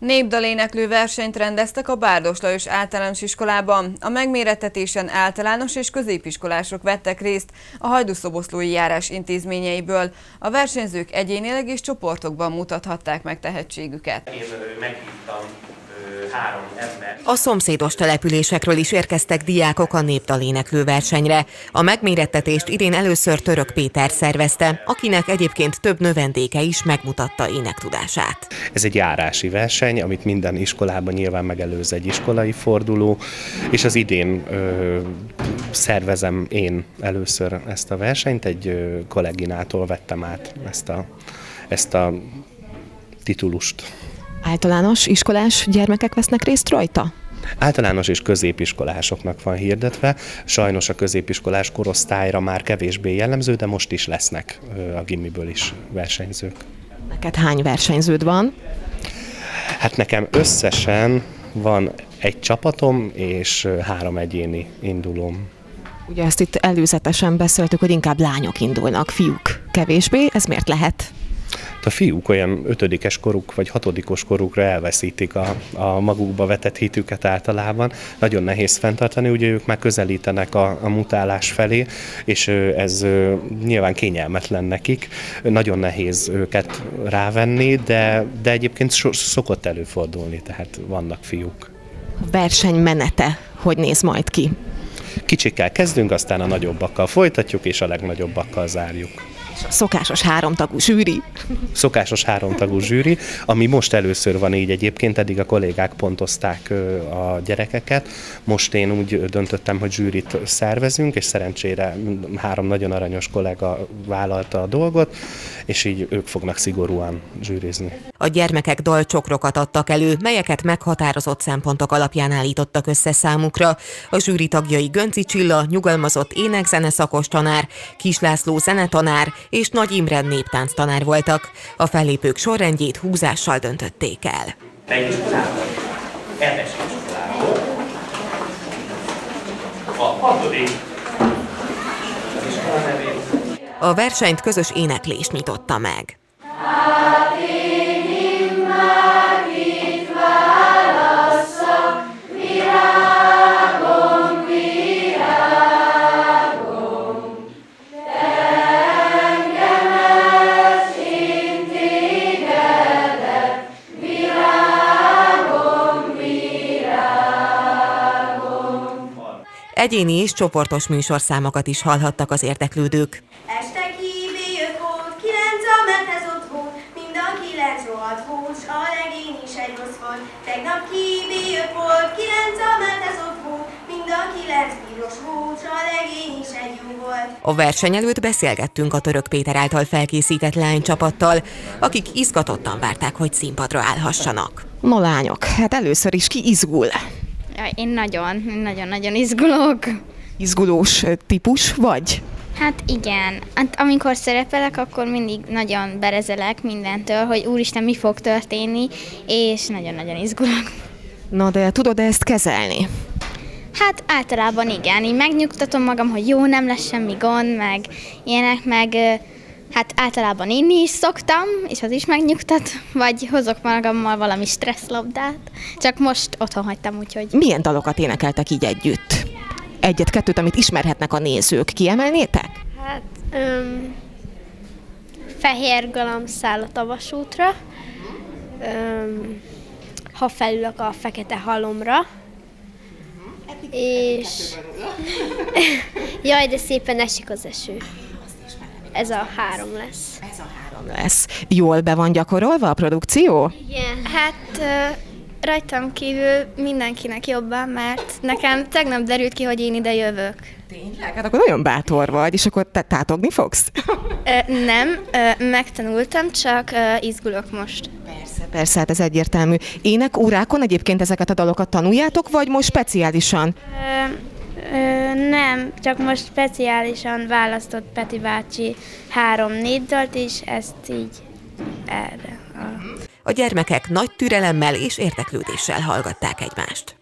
Népdaléneklő versenyt rendeztek a Bárdos Lajos általános iskolában. A megmérettetésen általános és középiskolások vettek részt a hajdúszoboszlói járás intézményeiből. A versenyzők egyénileg és csoportokban mutathatták meg tehetségüket. Én meghívtam három ember. A szomszédos településekről is érkeztek diákok a népdaléneklő versenyre. A megmérettetést idén először Török Péter szervezte, akinek egyébként több növendéke is megmutatta énektudását. Ez egy járási verseny, amit minden iskolában nyilván megelőz egy iskolai forduló, és az idén ö, szervezem én először ezt a versenyt, egy ö, kolléginától vettem át ezt a, ezt a titulust. Általános iskolás gyermekek vesznek részt rajta? Általános és középiskolásoknak van hirdetve, sajnos a középiskolás korosztályra már kevésbé jellemző, de most is lesznek a gimiből is versenyzők. Neked hány versenyződ van? Hát nekem összesen van egy csapatom és három egyéni indulóm. Ugye ezt itt előzetesen beszéltük, hogy inkább lányok indulnak, fiúk kevésbé. Ez miért lehet? A fiúk olyan ötödikes koruk vagy hatodikos korukra elveszítik a, a magukba vetett hitüket általában. Nagyon nehéz fenntartani, ugye ők már közelítenek a, a mutálás felé, és ez nyilván kényelmetlen nekik. Nagyon nehéz őket rávenni, de, de egyébként so, szokott előfordulni, tehát vannak fiúk. A verseny menete hogy néz majd ki? Kicsikkel kezdünk, aztán a nagyobbakkal folytatjuk, és a legnagyobbakkal zárjuk. Szokásos háromtagú zsűri. Szokásos háromtagú zsűri, ami most először van így egyébként, eddig a kollégák pontozták a gyerekeket. Most én úgy döntöttem, hogy zsűrit szervezünk, és szerencsére három nagyon aranyos kollega vállalta a dolgot, és így ők fognak szigorúan zsűrizni. A gyermekek dalcsokrokat adtak elő, melyeket meghatározott szempontok alapján állítottak össze számukra. A zsűri tagjai Gönci Csilla, nyugalmazott énekzene szakos tanár, Kislászló zenetanár és Nagy Imre néptánc tanár voltak. A fellépők sorrendjét húzással döntötték el. A versenyt közös éneklés nyitotta meg. Egyéni és csoportos műsorszámokat is hallhattak az érdeklődők. Este kívé jött volt, kilenc a methez ott volt, mind a kilenc rohadt hús, a legény is egy rossz volt. Tegnap kívé jött volt, kilenc a methez ott volt, mind a kilenc piros hús, a legény is egy jó volt. A verseny előtt beszélgettünk a Török Péter által felkészített lánycsapattal, akik izgatottan várták, hogy színpadra állhassanak. No lányok, hát először is ki izgul? Én nagyon, nagyon-nagyon izgulok. Izgulós típus vagy? Hát igen. Hát amikor szerepelek, akkor mindig nagyon berezelek mindentől, hogy úristen, mi fog történni, és nagyon-nagyon izgulok. Na de tudod ezt kezelni? Hát általában igen, így megnyugtatom magam, hogy jó, nem lesz semmi gond, meg ilyenek, meg Hát általában inni is szoktam, és az is megnyugtat, vagy hozok magammal valami stresszlabdát, csak most otthon hagytam, úgyhogy... Milyen dalokat énekeltek így együtt? Egyet-kettőt, amit ismerhetnek a nézők. Kiemelnétek? Hát, öm, fehér galamb száll a tavasútra, öm, ha felülök a fekete halomra, és... Jaj, de szépen esik az eső. Ez a három lesz. Ez a három lesz. Jól be van gyakorolva a produkció? Igen. Hát rajtam kívül mindenkinek jobban, mert nekem tegnap derült ki, hogy én ide jövök. Tényleg? Hát akkor nagyon bátor vagy, és akkor te tátogni fogsz? Ö, nem, ö, megtanultam, csak ö, izgulok most. Persze, persze, hát ez egyértelmű. Ének órákon egyébként ezeket a dalokat tanuljátok, vagy most speciálisan? Ö, Ö, nem, csak most speciálisan választott Peti bácsi három-négy dalt, és ezt így erre. A gyermekek nagy türelemmel és érdeklődéssel hallgatták egymást.